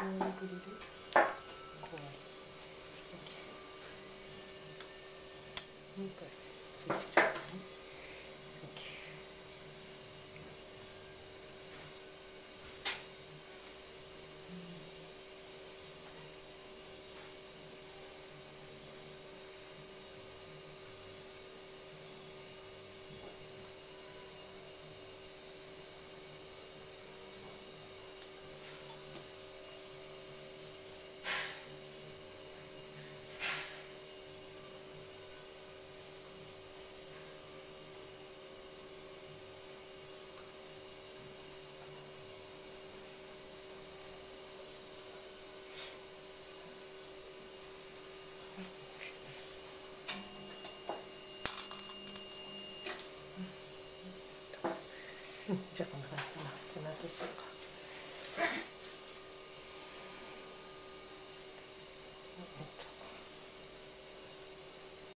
グリルこう。もう。一回そう。しようん。じゃあこんな感じかな。じゃあ納豆するか